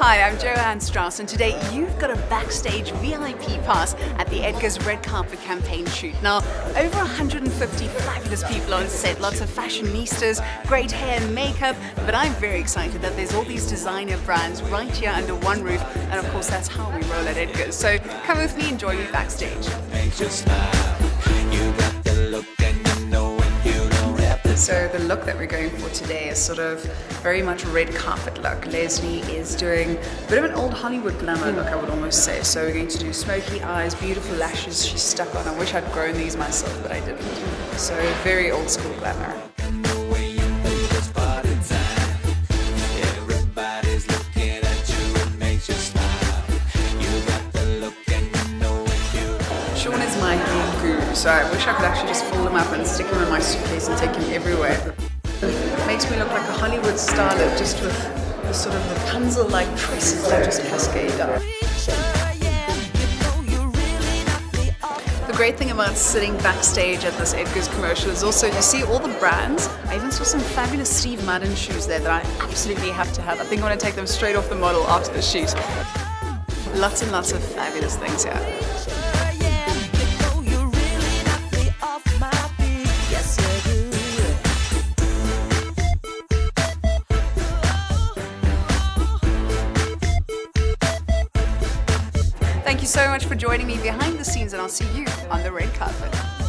Hi, I'm Jo-Ann Strauss, and today you've got a backstage VIP pass at the Edgar's Red Carpet campaign shoot. Now, over 150 fabulous people on set, lots of fashionistas, great hair and makeup, but I'm very excited that there's all these designer brands right here under one roof, and of course, that's how we roll at Edgar's. So come with me and join me backstage. So the look that we're going for today is sort of very much red carpet look. Leslie is doing a bit of an old Hollywood glamour look, I would almost say. So we're going to do smoky eyes, beautiful lashes she's stuck on. I wish I'd grown these myself, but I didn't. So very old school glamour. Sean is my hair guru, so I wish I could actually just fold him up and stick him in my suitcase and take him everywhere. It makes me look like a Hollywood starlet just with the sort of Rapunzel-like tresses that just cascade down. The great thing about sitting backstage at this Edgar's commercial is also you see all the brands. I even saw some fabulous Steve Madden shoes there that I absolutely have to have. I think I'm going to take them straight off the model after the shoot. Lots and lots of fabulous things here. Thank you so much for joining me behind the scenes, and I'll see you on the red carpet.